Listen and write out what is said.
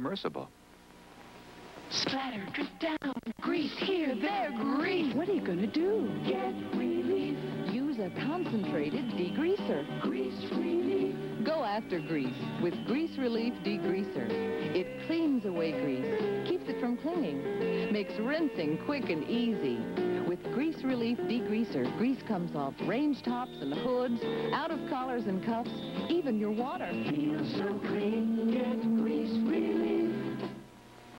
immersible. Splatter, drip down, grease here, there, grease. What are you going to do? Get relief. Use a concentrated degreaser. Grease relief. Go after grease with Grease Relief Degreaser. It cleans away grease, keeps it from clinging, makes rinsing quick and easy. With Grease Relief Degreaser, grease comes off range tops and hoods, out of collars and cuffs, even your water. Feels so clean.